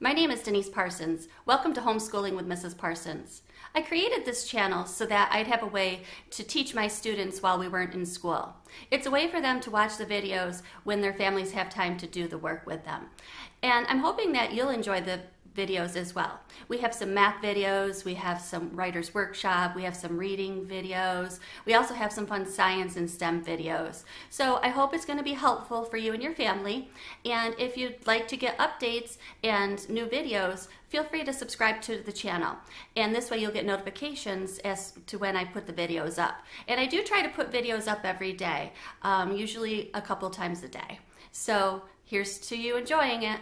My name is Denise Parsons. Welcome to Homeschooling with Mrs. Parsons. I created this channel so that I'd have a way to teach my students while we weren't in school. It's a way for them to watch the videos when their families have time to do the work with them. And I'm hoping that you'll enjoy the videos as well. We have some math videos, we have some writer's workshop, we have some reading videos, we also have some fun science and STEM videos. So I hope it's going to be helpful for you and your family. And if you'd like to get updates and new videos, feel free to subscribe to the channel. And this way you'll get notifications as to when I put the videos up. And I do try to put videos up every day, um, usually a couple times a day. So here's to you enjoying it.